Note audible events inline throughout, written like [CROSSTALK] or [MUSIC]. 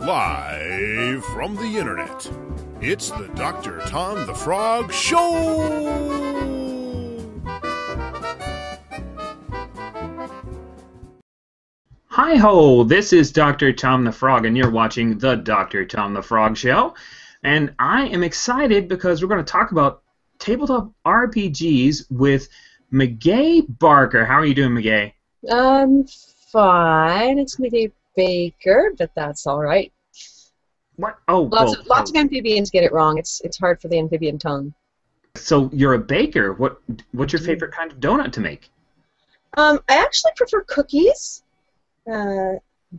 Live from the internet, it's the Dr. Tom the Frog Show! Hi ho, this is Dr. Tom the Frog, and you're watching the Dr. Tom the Frog Show. And I am excited because we're going to talk about tabletop RPGs with Meguey Barker. How are you doing, Meguey? I'm fine. It's Meguey Baker, but that's all right. What? Oh, Lots of lots oh. of amphibians get it wrong. It's it's hard for the amphibian tongue. So you're a baker. What? What's your favorite kind of donut to make? Um, I actually prefer cookies, uh,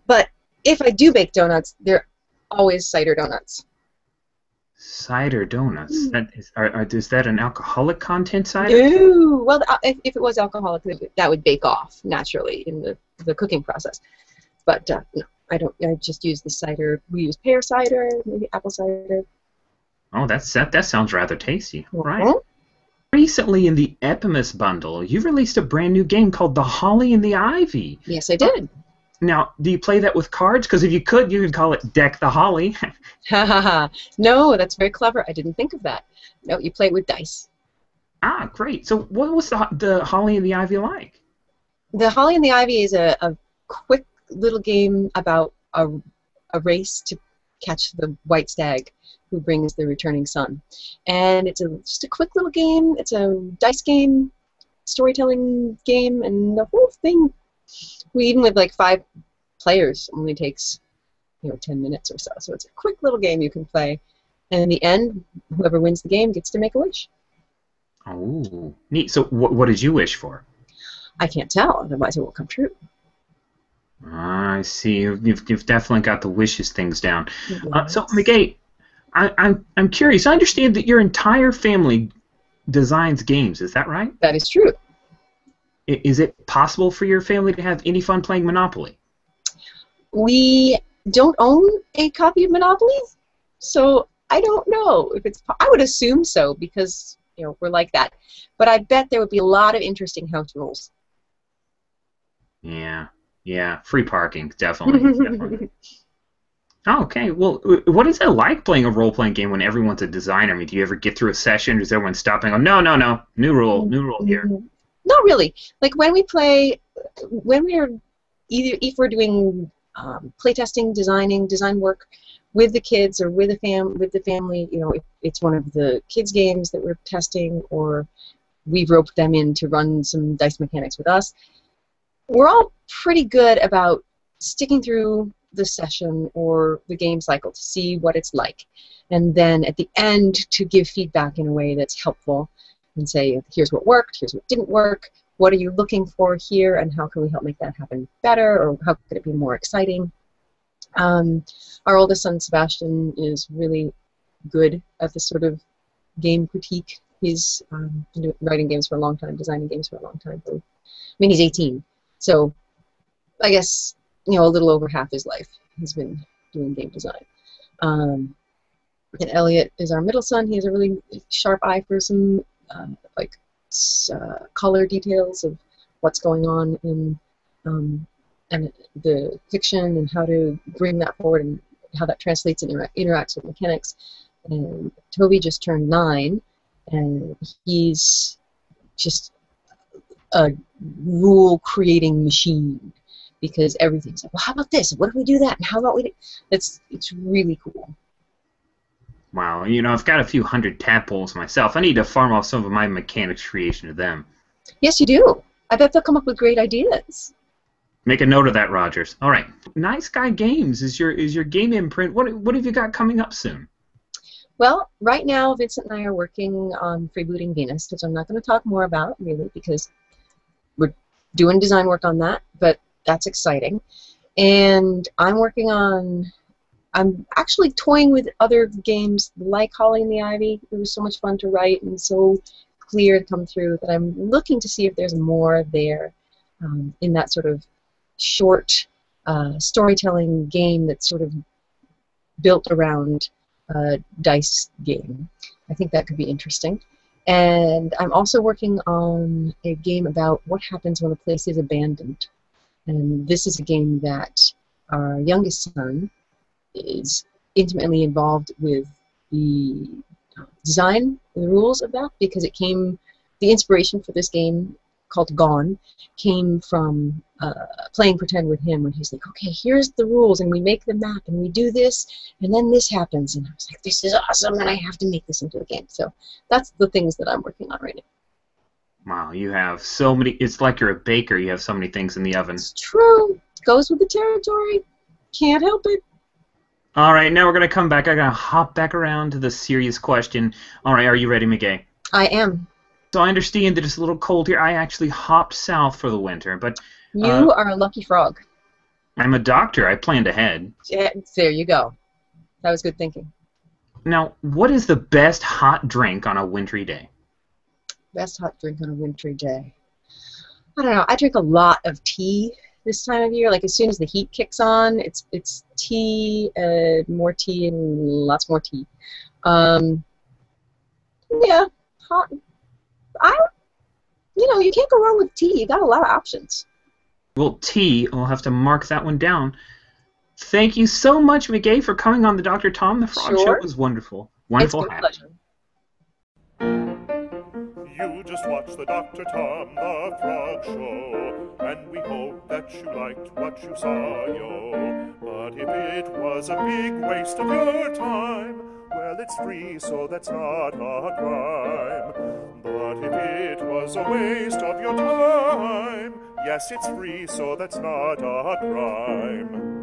but if I do bake donuts, they're always cider donuts. Cider donuts. Hmm. That is, are, are, is that an alcoholic content cider? Ooh, well, uh, if, if it was alcoholic, that would- bake off naturally in the, the cooking process. But uh, no, I don't. I just use the cider. We use pear cider, maybe apple cider. Oh, that's that. That sounds rather tasty. All right. Mhm. Recently, in the Epimas bundle, you released a brand new game called The Holly and the Ivy. Yes, I did. Now, do you play that with cards? Because if you could, you could call it Deck the Holly. Ha ha ha. No, that's very clever. I didn't think of that. No, you play it with dice. ah, great. So, what was the, the Holly and the Ivy like? The Holly and the Ivy is a, a quick little game about a, a race to catch the white stag who brings the returning sun. And it's a, just a quick little game. It's a dice game, storytelling game, and the whole thing, we even with like five players, only takes you know 10 minutes or so. So it's a quick little game you can play. And in the end, whoever wins the game gets to make a wish. Oh, neat. So, what, what did you wish for? I can't tell, otherwise it won't come true. I see. You've, you've definitely got the wishes things down. Uh, so, Meguey, I, I'm, I'm curious. I understand that your entire family designs games. Is that right? That is true. Is it possible for your family to have any fun playing Monopoly? We don't own a copy of Monopoly, so I don't know if it's. po- I would assume so because you know we're like that, but I bet there would be a lot of interesting house rules. Yeah, yeah. Free parking, definitely, definitely. [LAUGHS] Oh, okay. Well, what is it like playing a role-playing game when everyone's a designer? I mean, do you ever get through a session? Does everyone stop and go, "No, no, no, new rule, new rule here"? Mm-hmm. Not really. Like when we play, when we are either if we're doing um, playtesting, designing, design work with the kids or with the fam with the family, you know, if it's one of the kids games that we're testing, or we've roped them in to run some dice mechanics with us. We're all pretty good about sticking through the session or the game cycle to see what it's like, and then at the end to give feedback in a way that's helpful and say, here's what worked, here's what didn't work, what are you looking for here, and how can we help make that happen better, or how could it be more exciting? Um, our oldest son, Sebastian, is really good at this sort of game critique. He's um, been writing games for a long time, designing games for a long time. I mean, he's 18, so I guess you know a little over half his life has been doing game design. Um, and Elliot is our middle son. He has a really sharp eye for some um, like uh, color details of what's going on in um, and the fiction and how to bring that forward and how that translates and intera- interacts with mechanics. And Toby just turned nine, and he's just a rule creating machine because everything's like, well, how about this? What if we do that? And how about we? Do? It's it's really cool. Wow, you know, I've got a few hundred tadpoles myself. I need to farm off some of my mechanics creation to them. Yes, you do. I bet they'll come up with great ideas. Make a note of that, Rogers. All right. Night Sky Games is your is your game imprint. What what have you got coming up soon? Well, right now, Vincent and I are working on freebooting Venus, which I'm not going to talk more about, really, because we're doing design work on that, but that's exciting. And I'm working on, I'm actually toying with other games like Holly and the Ivy. It was so much fun to write and so clear to come through that I'm looking to see if there's more there um, in that sort of short uh, storytelling game that's sort of built around uh, dice game. I think that could be interesting. And I'm also working on a game about what happens when a place is abandoned. And this is a game that our youngest son is intimately involved with the design, the rules of that, because it came, the inspiration for this game called Gone came from uh, playing pretend with him when he's like, okay, here's the rules, and we make the map, and we do this, and then this happens. And I was like, this is awesome, and I have to make this into a game. So that's the things that I'm working on right now. Wow, you have so many. It's like you're a baker. You have so many things in the oven. It's true. Goes with the territory. Can't help it. All right, now we're gonna come back. I'm going to hop back around to the serious question. All right, are you ready, Meguey? I am. So I understand that it's a little cold here. I actually hopped south for the winter, but You Uh, are a lucky frog. I'm a doctor. I planned ahead. Yeah, there you go. That was good thinking. Now, what is the best hot drink on a wintry day? Best hot drink on a wintry day. I don't know. I drink a lot of tea this time of year. Like as soon as the heat kicks on, it's it's tea, uh, more tea, and lots more tea. Um, yeah, hot. I, you know, you can't go wrong with tea. You got a lot of options. Well, tea. I'll have to mark that one down. Thank you so much, Meguey, for coming on the Dr. Tom the Frog Show. It was wonderful. Wonderful it's been a pleasure. You just watched the Dr. Tom the Frog Show, and we hope that you liked what you saw, yo. But if it was a big waste of your time, well, it's free, so that's not a crime. But if it was a waste of your time, yes, it's free, so that's not a crime.